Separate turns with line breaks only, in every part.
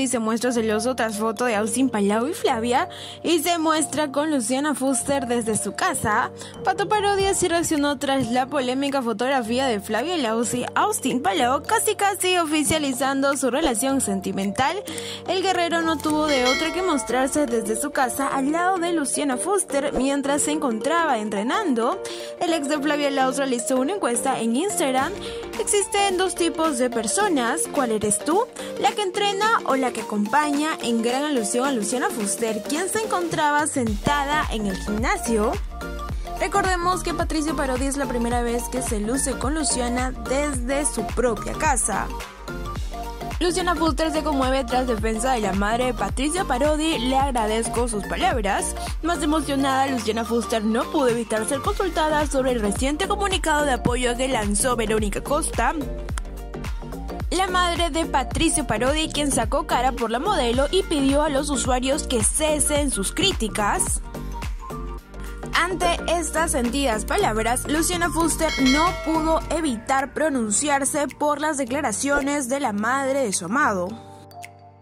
y se muestra celoso tras foto de Austin Palau y Flavia y se muestra con Luciana Fuster desde su casa. Pato Parodia sí reaccionó tras la polémica fotografía de Flavia y Austin Palau casi casi oficializando su relación sentimental. El guerrero no tuvo de otra que mostrarse desde su casa al lado de Luciana Fuster mientras se encontraba entrenando. El ex de Flavia Laus realizó una encuesta en Instagram. Existen dos tipos de personas. ¿Cuál eres tú? ¿La que entrena o que acompaña en gran alusión a Luciana Fuster, quien se encontraba sentada en el gimnasio. Recordemos que Patricio Parodi es la primera vez que se luce con Luciana desde su propia casa. Luciana Fuster se conmueve tras defensa de la madre de Patricio Parodi. Le agradezco sus palabras. Más emocionada, Luciana Fuster no pudo evitar ser consultada sobre el reciente comunicado de apoyo que lanzó Verónica Costa la madre de Patricio Parodi, quien sacó cara por la modelo y pidió a los usuarios que cesen sus críticas. Ante estas sentidas palabras, Luciana Fuster no pudo evitar pronunciarse por las declaraciones de la madre de su amado.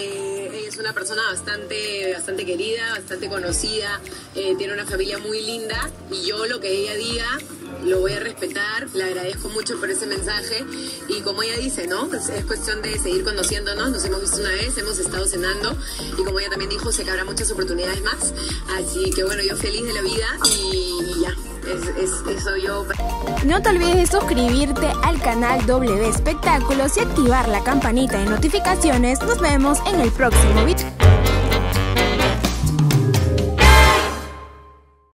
Eh, ella es una persona bastante, bastante querida, bastante conocida, eh, tiene una familia muy linda y yo lo que ella diga lo voy a respetar, le agradezco mucho por ese mensaje y como ella dice, ¿no? Es, cuestión de seguir conociéndonos, nos hemos visto una vez, hemos estado cenando y como ella también dijo, sé que habrá muchas oportunidades más, así que bueno, yo feliz de la vida y.
No te olvides de suscribirte al canal W Espectáculos y activar la campanita de notificaciones. Nos vemos en el próximo video.